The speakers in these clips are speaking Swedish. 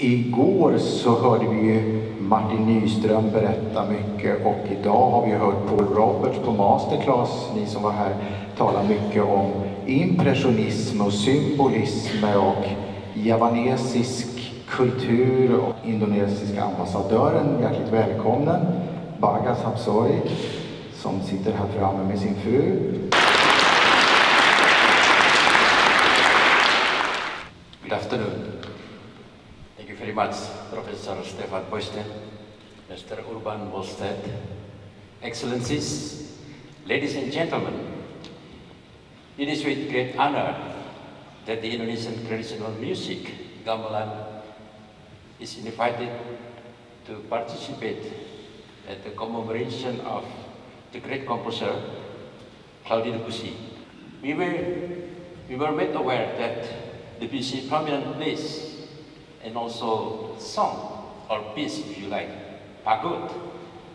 Igår så hörde vi ju Martin Nyström berätta mycket och idag har vi hört Paul Roberts på Masterclass, ni som var här, tala mycket om impressionism och symbolism och javanesisk kultur och indonesiska ambassadören. Hjärtligt välkommen Bagas Hapsori som sitter här framme med sin fru. Good afternoon. Very much, Professor Stefan Boysten, Mr. Urban Wolstedt, Excellencies, ladies and gentlemen. It is with great honor that the Indonesian traditional music, gamelan, is invited to participate at the commemoration of the great composer, Claudio Debussy. We were, we were made aware that Debussy prominent place and also song or piece, if you like, Pagut,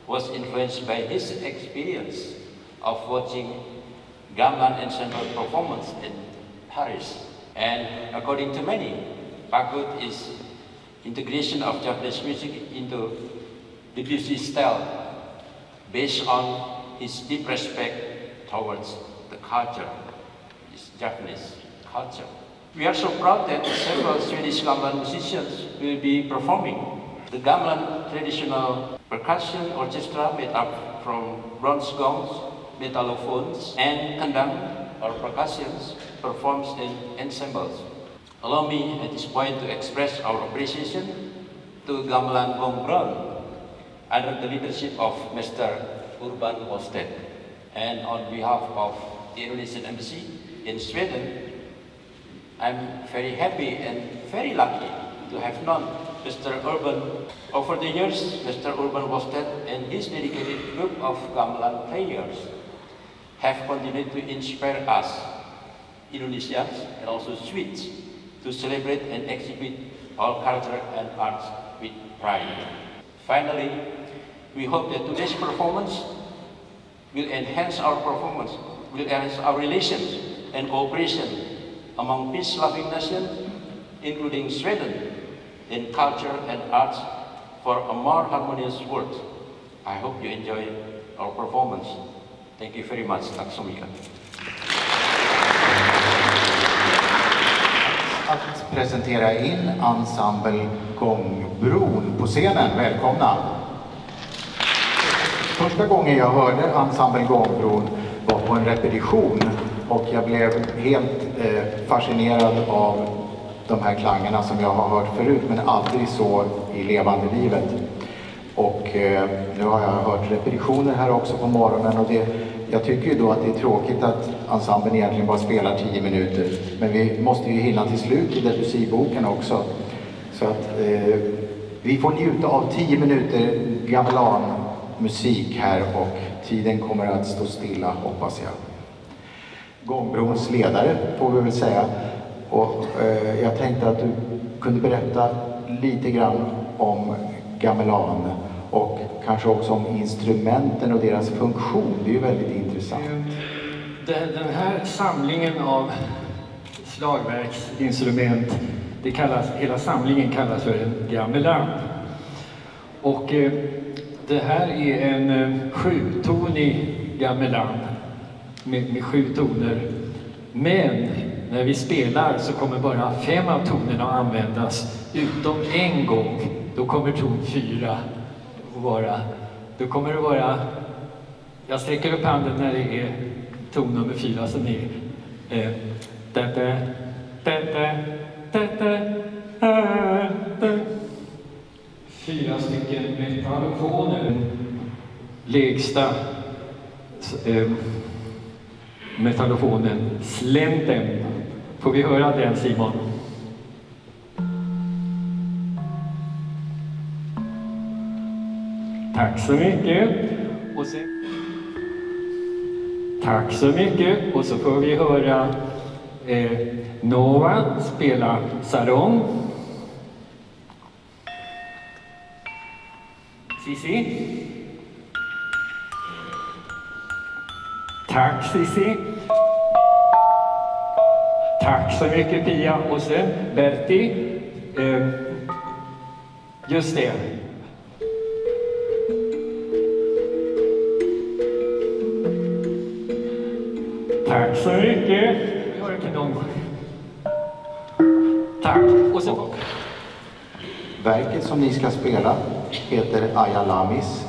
was influenced by his experience of watching gamelan ensemble performance in Paris. And according to many, Pagut is integration of Japanese music into Debussy style based on his deep respect towards the culture, his Japanese culture. We are so proud that several Swedish gamelan musicians will be performing. The gamelan traditional percussion orchestra made up from bronze gongs, metallophones, and kendang or percussions performs in ensembles. Allow me at this point to express our appreciation to Gamelan Gombron under the leadership of Mr. Urban Wolstedt. And on behalf of the Indonesian Embassy in Sweden, I'm very happy and very lucky to have known Mr. Urban. Over the years, Mr. Urban Wolstedt and his dedicated group of gamelan players have continued to inspire us, Indonesians and also Swedes, to celebrate and exhibit our culture and arts with pride. Finally, we hope that today's performance will enhance our performance, will enhance our relations and cooperation among peace-loving nations, including Sweden, in culture and arts for a more harmonious world. I hope you enjoy our performance. Thank you very much. Att presentera in ensemble Gångbron på scenen. Välkomna! Första gången jag hörde ensemble Gångbron var på en repetition och jag blev helt eh, fascinerad av de här klangerna som jag har hört förut men aldrig så i levande livet. Och eh, nu har jag hört repetitioner här också på morgonen och det, jag tycker ju då att det är tråkigt att ensemblen egentligen bara spelar tio minuter. Men vi måste ju hinna till slut i Debussy-boken också. Så att eh, vi får njuta av tio minuter gamelan musik här och tiden kommer att stå stilla hoppas jag. Gångbrons ledare får vi väl säga. Och, eh, jag tänkte att du kunde berätta lite grann om gamelan och kanske också om instrumenten och deras funktion. Det är ju väldigt intressant. Eh, den här samlingen av slagverksinstrument, det kallas, hela samlingen kallas för en gamelan. Och eh, det här är en eh, sjutonig gamelan med, med sju toner. Men när vi spelar så kommer bara fem av tonerna att användas, utom en gång. Då kommer ton fyra att vara. Då kommer det vara... Jag sträcker upp handen när det är ton nummer fyra som är... Eh, da, da, da. Fyra stycken metallofoner. Lägsta eh, metallofonen Slenten. Får vi höra den Simon? Tack så mycket. Och sen... Tack så mycket. Och så får vi höra eh, Nova spela sarong. Sissi? Tack Cissi. Tack så mycket Pia. Och sen Berti. Eh, Just det. Tack så mycket. Vi har en kanon. Tack. Och så... Verket som ni ska spela heter Ayalamis